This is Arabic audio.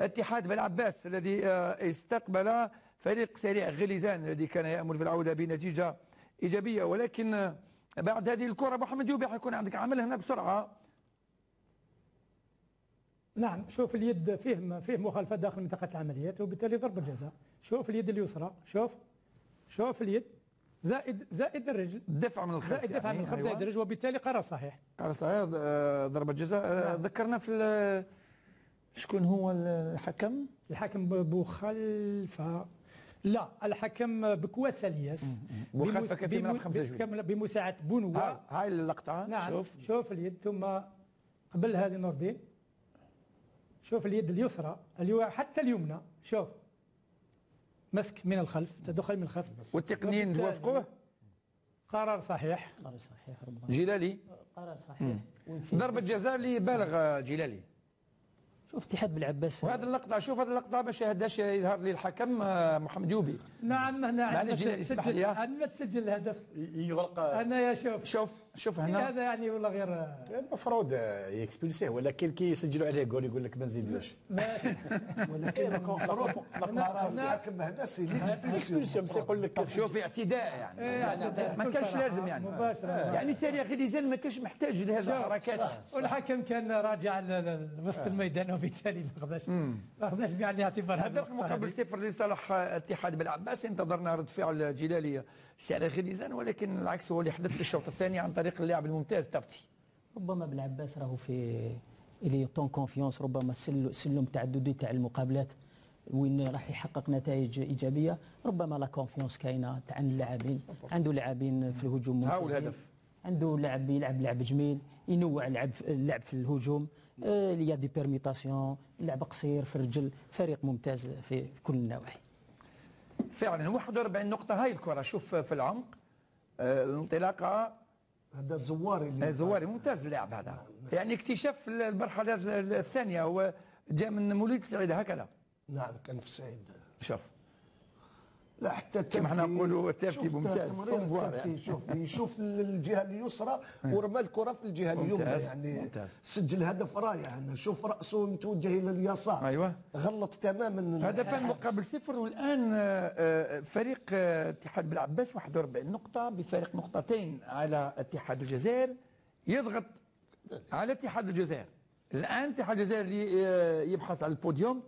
اتحاد بلعباس الذي آه، استقبل فريق سريع غليزان الذي كان يأمل في العودة بنتيجة إيجابية. ولكن آه، بعد هذه الكرة محمد يوبي حيكون عندك عمل هنا بسرعة. نعم شوف اليد فيه فيه مخالفة داخل منطقة العمليات وبالتالي ضربه جزاء شوف اليد اليسرى شوف شوف اليد. زائد زائد الرجل. دفع من الخلف زائد دفع يعني من الخلف زائد أيوة. الرجل وبالتالي قرار صحيح. قرار صحيح آه، ضربة جزاء نعم. ذكرنا في شكون هو الحكم؟ الحكم بوخلفه لا الحكم بكواس الياس بوخلفة بمس- كان في ملعب بم- خمسة جوج. بكم- بمساعده بونوا ها- هاي اللقطة نعم. شوف. شوف, اليد ثم قبل هذه نور الدين شوف اليد اليسرى حتى اليمنى. شوف. مسك من الخلف تدخل من الخلف. والتقنيين توافقوه قرار صحيح. قرار صحيح ربما جلالي قرار صحيح. ضربة جزاء اللي بالغ جلالي شوف اتحاد بلعباس وهذه اللقطة شوف هذه اللقطة ما شاهدهاش يظهر لي الحكم آه، محمد يوبي. نعم جلال، اسمح تسجل. عندما تسجل الهدف. يغلق. أنا يا شوف. شوف. شوف هنا هذا يعني والله غير المفروض ي expulser ه ولكن كي يسجلوا عليه جول يقول لك ما نزيدوش ماشي ولكن المفروض الحكم هنا c'est l'expulsion بس يقول لك شوف اعتداء يعني. يعني ما كانش لازم يعني. مباشرة. يعني سريع غليزان ما كانش محتاج لهذه الحركات. والحكم كان راجع لوسط الميدان وبالتالي ما خذاش ما خذاش بعين الاعتبار هدف مقابل صفر لصالح اتحاد بلعباس. انتظرنا رد فعل جلالي سريع غليزان ولكن العكس هو اللي حدث في الشوط الثاني عن طريق اللاعب الممتاز تابتي ربما بلعباس راهو في il est en confiance ربما سل- سلم تعددي تاع المقابلات وين راح يحقق نتائج إيجابية. ربما la confiance كاينة تاع اللاعبين. عنده لاعبين في الهجوم ها. الهدف. عنده لاعب يلعب لعب جميل ينوع اللعب اللعب في الهجوم. آه، اللي دي بيرميتاسيون لعب قصير في الرجل فريق ممتاز في كل النواحي. فعلا 41 نقطة هاي الكرة شوف في العمق. آه، الانطلاقة هذا زواري اللي آه، زواري ممتاز اللاعب هذا. يعني اكتشاف المرحلة الثانية هو جاء من مولود سعيد هكذا. نعم كان في سعيد. شوف. لا حتى كما إحنا الترتيب- نقولوا شوف ممتاز، تمرير صنفوار الترتيب، يعني. شوف يشوف الجهة اليسرى ورمى الكرة في الجهة اليمنى يعني ممتاز. سجل هدف رائع. أنا شوف رأسه متوجه إلى اليسار. أيوة. غلط تماما. هدفان مقابل صفر والآن آه، آه، فريق آه، اتحاد بالعباس 41 نقطة بفارق نقطتين على اتحاد الجزائر. يضغط على اتحاد الجزائر. الآن اتحاد الجزائر يبحث عن البوديوم.